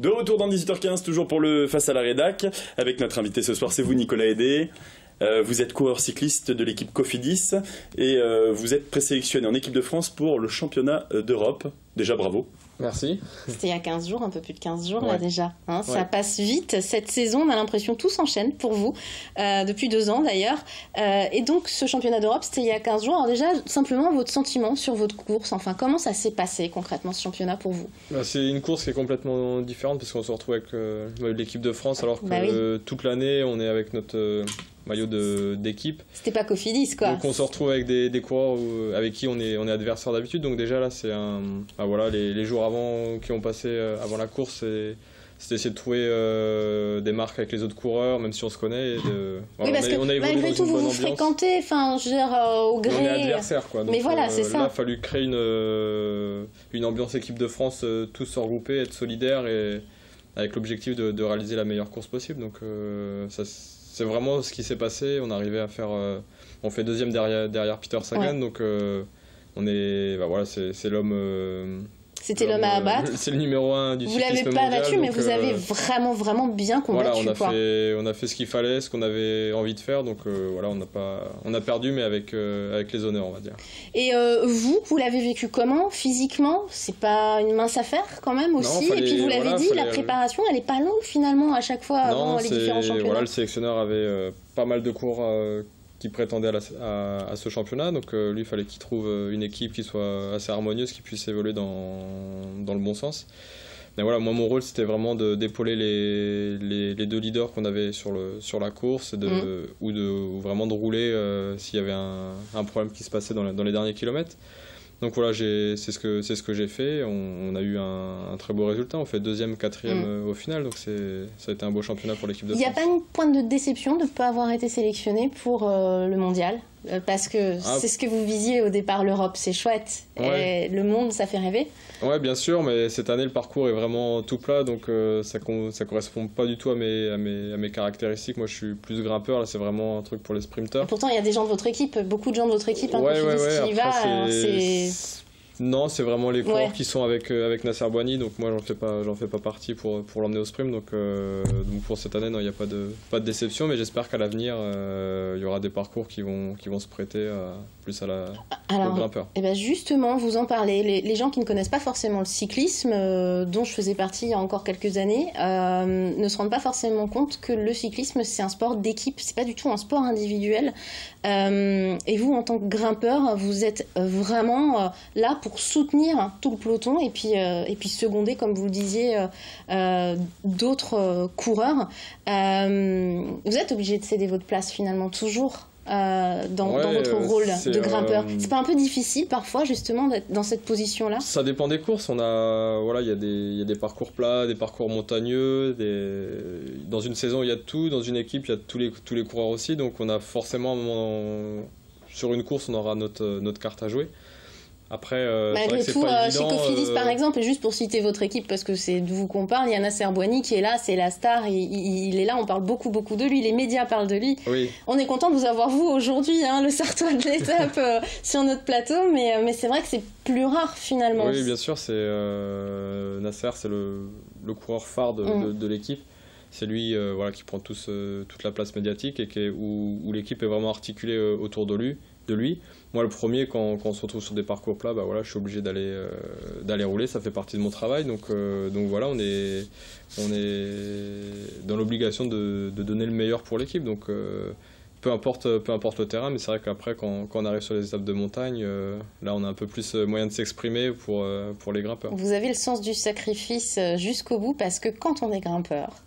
De retour dans 18h15, toujours pour le Face à la Rédac, avec notre invité ce soir, c'est vous Nicolas Aidé. Euh, vous êtes coureur cycliste de l'équipe Cofidis et euh, vous êtes présélectionné en équipe de France pour le championnat euh, d'Europe. Déjà bravo. Merci. C'était il y a 15 jours, un peu plus de 15 jours là déjà. Hein. Ça passe vite. Cette saison, on a l'impression tout s'enchaîne pour vous, euh, depuis deux ans d'ailleurs. Euh, et donc ce championnat d'Europe, c'était il y a 15 jours. Alors déjà, simplement votre sentiment sur votre course, enfin comment ça s'est passé concrètement ce championnat pour vous? Bah, C'est une course qui est complètement différente parce qu'on se retrouve avec euh, l'équipe de France alors que Bah oui. toute l'année on est avec notre euh, maillot de- d'équipe. C'était pas Cofidis quoi. Donc on se retrouve avec des, des coureurs où- avec qui on est, on est adversaire d'habitude. Donc déjà là c'est un... bah, voilà, les, les jours avant qui ont passé euh, avant la course c'est c'était essayer de trouver euh, des marques avec les autres coureurs, même si on se connaît. et de- oui, parce on a- on a que malgré tout, vous vous fréquentez, enfin, euh, au On est gré. adversaires quoi. Donc, Mais voilà, c'est ça. Là, il a fallu créer une, euh, une ambiance équipe de France, euh, tous se regrouper, être solidaires et avec l'objectif de, de réaliser la meilleure course possible. Donc euh, ça, c'est vraiment ce qui s'est passé. On arrivait à faire, euh, on fait deuxième derrière, derrière Peter Sagan, Ouais. donc euh, on est, bah voilà, c'est c'est l'homme. C'était l'homme à euh, abattre. C'est le numéro un du Vous l'avez pas battu, mais vous euh, avez vraiment, vraiment bien voilà, combattu on a quoi. fait, on a fait ce qu'il fallait, ce qu'on avait envie de faire. Donc euh, voilà, on n'a pas, on a perdu, mais avec avec les honneurs, on va dire. Et vous, vous l'avez vécu comment physiquement? C'est pas une mince affaire quand même aussi? fallait- et puis vous l'avez voilà, dit, la préparation, elle est pas longue finalement à chaque fois avant les différents championnats. voilà, le sélectionneur avait pas mal de cours qui prétendaient à, la- à- à ce championnat, donc euh, lui il fallait qu'il trouve euh, une équipe qui soit assez harmonieuse, qui puisse évoluer dans, dans le bon sens. Mais voilà, moi mon rôle c'était vraiment d'épauler les, les, les deux leaders qu'on avait sur, le, sur la course de, Mhm. ou, de, ou vraiment de rouler euh, s'il y avait un, un problème qui se passait dans, la- dans les derniers kilomètres. Donc voilà, j'ai- c'est ce que c'est ce que j'ai fait. On, on a eu un, un très beau résultat. On fait deuxième, quatrième Mm. euh, au final. Donc c'est ça a été un beau championnat pour l'équipe de Il n'y a France. pas une pointe de déception de ne pas avoir été sélectionné pour euh, le mondial? Parce que Ah. c'est ce que vous visiez au départ, l'Europe, c'est chouette. Ouais. Et le monde, ça fait rêver. Ouais, bien sûr, mais cette année le parcours est vraiment tout plat, donc euh, ça con- ça correspond pas du tout à mes, à mes à mes caractéristiques. Moi, je suis plus grimpeur. Là, c'est vraiment un truc pour les sprinteurs. Pourtant, il y a des gens de votre équipe, beaucoup de gens de votre équipe, hein, ouais, qui ouais, qu'il y va. euh, c'est- Non, c'est vraiment les coureurs Ouais. qui sont avec euh, avec Nasser Boigny, donc moi j'en fais pas j'en fais pas partie pour pour l'emmener au sprint. Donc euh, donc pour cette année, il n'y a pas de pas de déception, mais j'espère qu'à l'avenir, euh, il y aura des parcours qui vont qui vont se prêter plus à la au grimpeur. Eh ben justement, vous en parlez. Les, les gens qui ne connaissent pas forcément le cyclisme, dont je faisais partie il y a encore quelques années, ne se rendent pas forcément compte que le cyclisme c'est un sport d'équipe. C'est pas du tout un sport individuel. Et vous, en tant que grimpeur, vous êtes vraiment là pour soutenir tout le peloton et puis euh, et puis seconder, comme vous le disiez, euh, euh, d'autres coureurs. Vous êtes obligé de céder votre place finalement toujours. euh, dans, Ouais, dans votre rôle de grimpeur. euh, C'est pas un peu difficile parfois justement d'être dans cette position-là? Ça dépend des courses. On a, voilà, il y a des, il y a des parcours plats, des parcours montagneux. Des... Dans une saison, il y a de tout. Dans une équipe, il y a tous les, tous les coureurs aussi. Donc, on a forcément un moment, sur une course, on aura notre, notre carte à jouer. Après, euh, Malgré tout, pas euh, évident, chez Cofidis euh, par exemple, et juste pour citer votre équipe, parce que c'est de vous qu'on parle, il y a Nasser Boigny qui est là, c'est la star, il, il- est là, on parle beaucoup beaucoup de lui, les médias parlent de lui. Oui, On est content de vous avoir vous aujourd'hui, hein, le sartois de l'étape sur notre plateau, mais, mais c'est vrai que c'est plus rare finalement. oui, bien sûr. C'est Nasser, c'est le, le coureur phare de, Mm. de, de l'équipe. C'est lui, euh, voilà, qui prend toute la place médiatique et qui est- où, où l'équipe est vraiment articulée euh, autour de lui, de lui. Moi, le premier, quand, quand on se retrouve sur des parcours plats, bah voilà, je suis obligé d'aller euh, rouler. Ça fait partie de mon travail. Donc, euh, donc voilà, on est, on est dans l'obligation de, de donner le meilleur pour l'équipe. Donc, euh, peu importe, peu importe le terrain, mais c'est vrai qu'après, quand, quand on arrive sur les étapes de montagne, euh, là, on a un peu plus euh, moyen de s'exprimer pour, euh, pour les grimpeurs. Vous avez le sens du sacrifice euh, jusqu'au bout parce que quand on est grimpeur,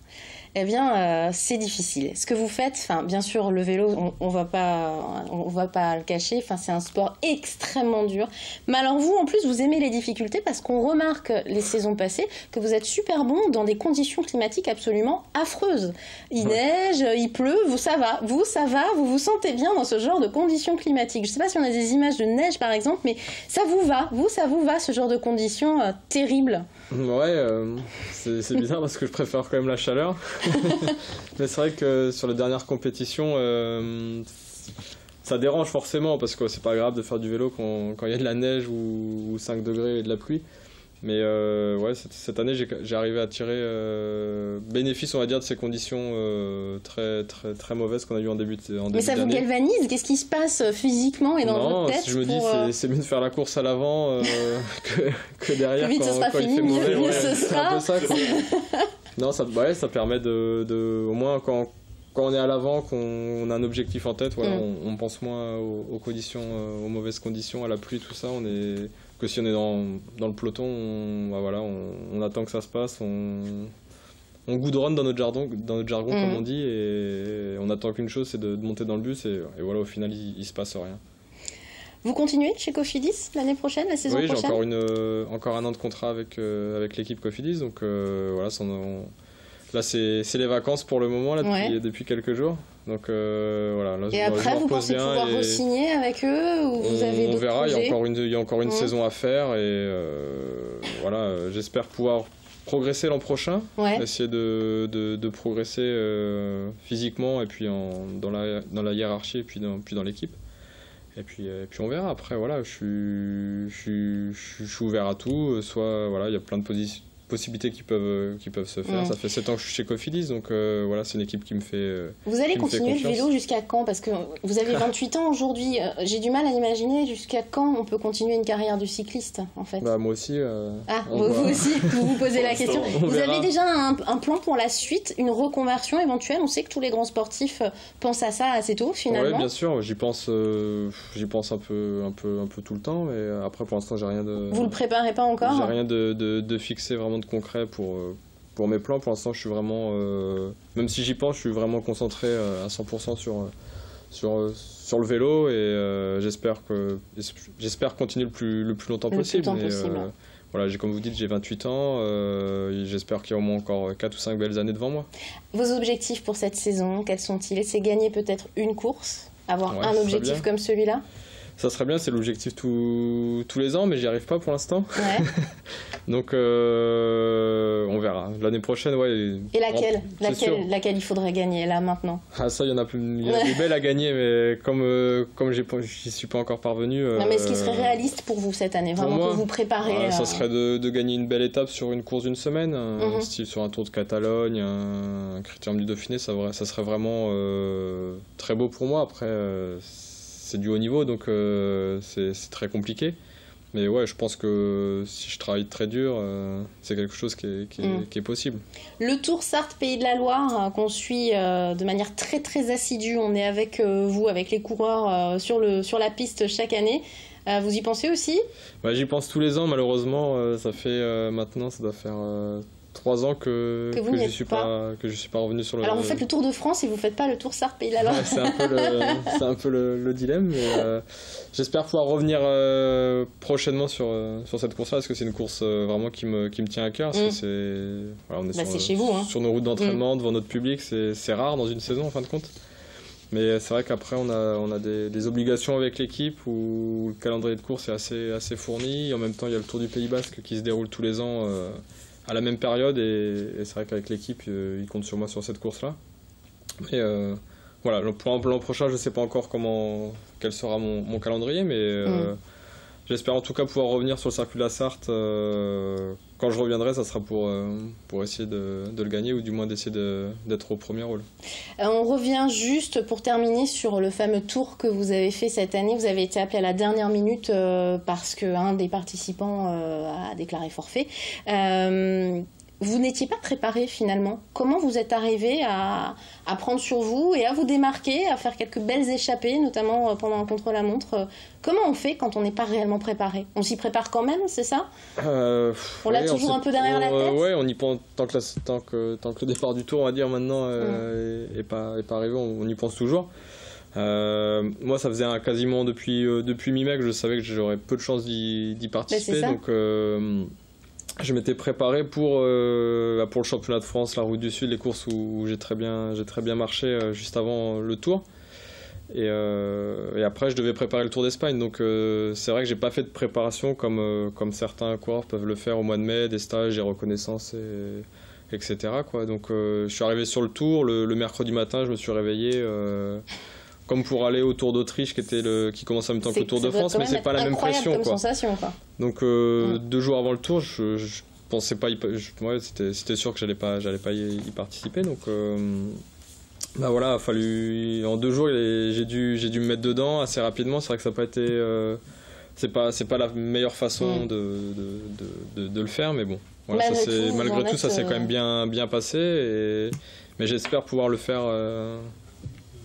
eh bien, euh, c'est difficile. Ce que vous faites, enfin, bien sûr, le vélo, on, on va pas, on va pas le cacher. Enfin, c'est un sport extrêmement dur. Mais alors vous, en plus, vous aimez les difficultés parce qu'on remarque les saisons passées que vous êtes super bon dans des conditions climatiques absolument affreuses. Il neige, il pleut, vous ça va, vous ça va, vous vous sentez bien dans ce genre de conditions climatiques. Je sais pas si on a des images de neige par exemple, mais ça vous va, vous ça vous va ce genre de conditions euh, terribles. Ouais, euh, c'est bizarre parce que je préfère quand même la chaleur. Mais c'est vrai que sur les dernières compétitions, euh, ça dérange forcément parce que c'est pas grave de faire du vélo quand quand il y a de la neige ou, ou 5 degrés et de la pluie. Mais euh, ouais, cette, cette année, j'ai arrivé à tirer euh, bénéfice, on va dire, de ces conditions euh, très, très, très mauvaises qu'on a eues en début de en Mais ça vous d'année. galvanise? Qu'est-ce qui se passe physiquement et dans non, votre tête je me dis c'est mieux de faire la course à l'avant que, que derrière Plus vite quand, ce sera quand il fini, fait mauvais. mieux ouais, ce c'est un peu ça. quoi. non, ça, ouais, ça permet de, de- au moins quand, quand on est à l'avant, qu'on on a un objectif en tête, voilà, Mm. on, on pense moins aux, aux conditions, aux mauvaises conditions, à la pluie, tout ça. On est que si on est dans, dans le peloton, on, bah voilà, on, on attend que ça se passe, on, on goudronne dans notre jargon, dans notre jargon Mm. comme on dit, et on attend qu'une chose, c'est de, de monter dans le bus, et, et voilà, au final, il, il se passe rien. Vous continuez chez Cofidis l'année prochaine, la saison Oui, j'ai prochaine encore, une, euh, encore un an de contrat avec, euh, avec l'équipe Cofidis. Donc euh, voilà, on- là c'est c'est les vacances pour le moment, là, depuis, Ouais. depuis quelques jours. Donc euh, voilà, là, je Et je après, me vous pensez pouvoir re-signer avec eux ou vous on, avez on verra, il y a encore une, il y a encore une saison à faire et euh, voilà, euh, j'espère pouvoir progresser l'an prochain, Ouais. essayer de, de, de progresser euh, physiquement et puis en, dans, la, dans la hiérarchie et puis dans, puis dans l'équipe. Et puis, et puis on verra. Après, voilà, je suis, je suis, je je ouvert à tout. Soit, voilà, il y a plein de posi- possibilités qui peuvent, qui peuvent se faire. Ça fait 7 ans que je suis chez Cofidis, donc euh, voilà, c'est une équipe qui me fait. euh, Vous allez continuer le vélo jusqu'à quand? Parce que vous avez 28 ans aujourd'hui. Euh, J'ai du mal à imaginer jusqu'à quand on peut continuer une carrière de cycliste, en fait. bah, moi aussi. euh, Ah, vous, va- aussi, vous vous posez la question. on Vous verra. avez déjà un, un plan pour la suite, une reconversion éventuelle? On sait que tous les grands sportifs euh, pensent à ça assez tôt, finalement. bien sûr, j'y pense, euh, j'y pense un peu, un peu, un peu tout le temps, mais euh, après pour l'instant j'ai rien de, Vous le préparez pas encore? J'ai rien de, de, de fixé vraiment de concret pour, euh, pour mes plans. Pour l'instant, je suis vraiment, euh, même si j'y pense, je suis vraiment concentré euh, à 100% sur, sur, sur le vélo et euh, j'espère que, j'espère continuer le plus, le plus longtemps Le plus possible. longtemps mais, possible. euh, voilà, j'ai comme vous dites, j'ai 28 ans. j'espère qu'il y a au moins encore 4 ou 5 belles années devant moi. Vos objectifs pour cette saison, quels sont-ils? C'est gagner peut-être une course Avoir Ouais, un objectif comme celui-là? Ça serait bien, c'est l'objectif tous les ans, mais j'y arrive pas pour l'instant. Ouais. Donc euh, on verra. L'année prochaine, ouais. Et laquelle laquelle, laquelle il faudrait gagner, là, maintenant Ah ça, il y en a, plus- il y a des belles à gagner, mais comme euh, comme j'y suis pas encore parvenu. Non, mais ce qui euh, serait réaliste pour vous cette année, vraiment moi, que vous préparez ah, euh, ça serait de, de gagner une belle étape sur une course d'une semaine, Mhm. style sur un Tour de Catalogne, un, un Critérium du Dauphiné, ça, ça serait vraiment euh, très beau pour moi. Après, euh, c'est du haut niveau, donc euh, c'est très compliqué. Mais ouais, je pense que si je travaille très dur, euh, c'est quelque chose qui est, qui est- qui est possible. Le Tour Sarthe Pays de la Loire euh, qu'on suit euh, de manière très très assidue, on est avec euh, vous, avec les coureurs sur, le, sur la piste chaque année. Vous y pensez aussi? Bah, J'y pense tous les ans, malheureusement. ça fait maintenant, ça doit faire trois ans que, je suis pas. pas. que je suis pas revenu sur le. Alors vous faites le Tour de France et vous faites pas le Tour Sarthe Pays de la Ouais, c'est un peu le, c'est un peu le, le dilemme, mais euh, j'espère pouvoir revenir euh, prochainement sur, euh, sur cette course-là, parce que c'est une course euh, vraiment qui me, qui me tient à cœur. parce que Mm. c'est, voilà, on est Bah, sur, c'est chez vous, hein. sur nos routes d'entraînement, devant notre public, c'est, rare dans une saison en fin de compte. Mais c'est vrai qu'après, on a, on a des, des obligations avec l'équipe où le calendrier de course est assez, assez fourni. En même temps, il y a le Tour du Pays Basque qui se déroule tous les ans euh, à la même période. Et, c'est vrai qu'avec l'équipe, euh, ils comptent sur moi sur cette course-là. Mais euh, voilà, pour l'an prochain, je ne sais pas encore comment, quel sera mon, calendrier, mais euh, j'espère en tout cas pouvoir revenir sur le circuit de la Sarthe. euh, quand je reviendrai, ça sera pour, euh, pour essayer de, le gagner ou du moins d'essayer de- d'être au premier rôle. Euh, On revient juste pour terminer sur le fameux tour que vous avez fait cette année. Vous avez été appelé à la dernière minute parce qu'un des participants a déclaré forfait. Vous n'étiez pas préparé finalement. Comment vous êtes arrivé à, à prendre sur vous et à vous démarquer, à faire quelques belles échappées, notamment euh, pendant un contre-la-montre Comment on fait quand on n'est pas réellement préparé? On s'y prépare quand même, c'est ça? Euh, On l'a toujours un peu derrière la euh, tête? Ouais, on y pense tant que, la- tant, que, tant que le départ du tour, on va dire maintenant, Mm. euh, est, est pas, est pas arrivé, on, on y pense toujours. Euh, moi, ça faisait un- quasiment depuis, euh, depuis mi-mai que je savais que j'aurais peu de chances d'y d'y participer. donc, euh, je m'étais préparé pour, euh, bah, pour le championnat de France, la route du Sud, les courses où, j'ai très bien, très bien marché euh, juste avant le tour. Et, euh, après, je devais préparer le Tour d'Espagne. Donc, euh, c'est vrai que j'ai pas fait de préparation comme, euh, comme certains coureurs peuvent le faire au mois de mai, des stages, des reconnaissances, et, etc. Donc, euh, je suis arrivé sur le Tour le mercredi matin. Je me suis réveillé. Euh, comme pour aller au Tour d'Autriche qui était le qui commence en même temps que le Tour de France, mais c'est pas la même pression quoi. Sensation, quoi. Donc euh, deux jours avant le Tour, je, je pensais pas, ouais, c'était sûr que j'allais pas j'allais pas y, y, participer, donc. Euh, bah voilà, a fallu en deux jours, j'ai dû j'ai dû me mettre dedans assez rapidement. C'est vrai que ça n'a pas été euh, c'est pas c'est pas la meilleure façon de, de, de, de, le faire, mais bon. Voilà, malgré, ça tout, malgré tout, ça s'est quand même bien bien passé. Et, mais j'espère pouvoir le faire euh,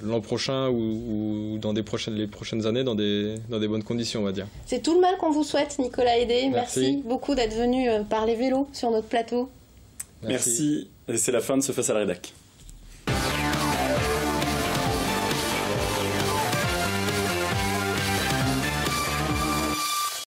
l'an prochain ou, ou, dans des prochaines les prochaines années dans des dans des bonnes conditions, on va dire. C'est tout le mal qu'on vous souhaite, Nicolas Aidé. Merci. Merci beaucoup d'être venu parler vélo sur notre plateau. Merci. Merci. Et c'est la fin de ce face à la rédac.